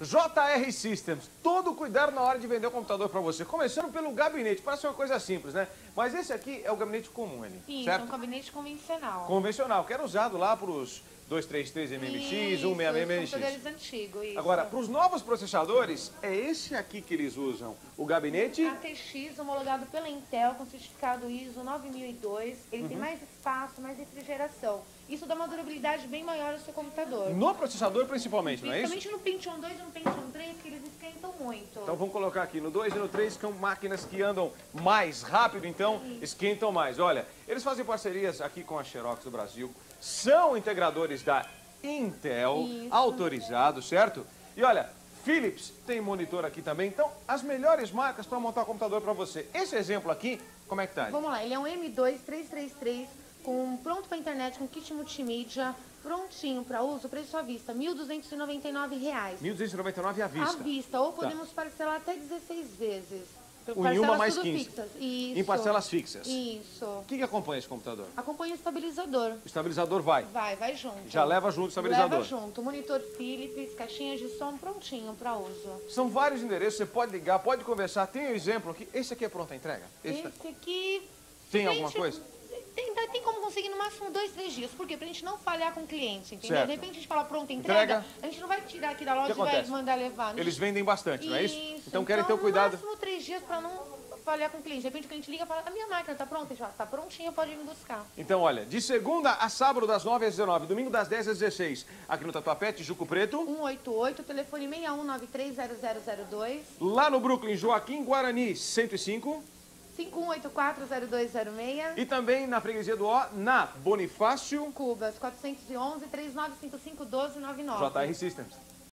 JR Systems, todo cuidado na hora de vender o computador para você. Começando pelo gabinete, parece uma coisa simples, né? Mas esse aqui é o gabinete comum, Eli, Isso, certo? é um gabinete convencional. Convencional, que era usado lá para os 233 MMX, Isso, 166 os MMX. antigos, isso. Agora, para os novos processadores, é esse aqui que eles usam. O gabinete... ATX homologado pela Intel com certificado ISO 9002. Ele Uhum. tem mais espaço, mais refrigeração. Isso dá uma durabilidade bem maior ao seu computador. No processador principalmente, não é isso? Principalmente no Pentium 2 e no Pentium 3, que eles muito. Então vamos colocar aqui no 2 e no 3, que são máquinas que andam mais rápido, então esquentam mais. Olha, eles fazem parcerias aqui com a Xerox do Brasil, são integradores da Intel, Isso. autorizados, certo? E olha, Philips tem monitor aqui também, então as melhores marcas para montar computador para você. Esse exemplo aqui, como é que tá? Vamos lá, ele é um M2333 com pronto para internet, com kit multimídia, prontinho para uso, preço à vista, 1.299 reais. 1.299 à vista. À vista, ou podemos parcelar até 16 vezes. Em Parcelas uma mais tudo 15. Fixas. Isso. Em parcelas fixas. Isso. O que, que acompanha esse computador? Acompanha o estabilizador. O estabilizador vai. Vai, vai junto. Já leva junto o estabilizador. Leva junto. Monitor Philips, caixinhas de som prontinho para uso. São vários endereços, você pode ligar, pode conversar. Tem um exemplo aqui. Esse aqui é pronta entrega? Esse tá- Esse aqui... Tem gente, alguma coisa? Conseguir no máximo dois, três dias. Por quê? Pra gente não falhar com o cliente, entendeu? Certo. De repente a gente fala, pronto, entrega, Entrega. a gente não vai tirar aqui da loja e vai mandar levar. Eles vendem bastante, não é isso? Isso. Então querem ter o cuidado. no máximo três dias pra não falhar com o cliente. De repente o cliente liga e fala, a minha máquina tá pronta? Fala, tá prontinha, pode vir buscar. Então, olha, de segunda a sábado, das 9 às 19, domingo das 10 às 16, aqui no Tatuapé, Tijuco Preto. 188, telefone 61930002, Lá no Brooklyn, Joaquim Guarani, 105. 51840206, E também na freguesia do O, na Bonifácio, Cubas 411 3955 1299. JR Systems.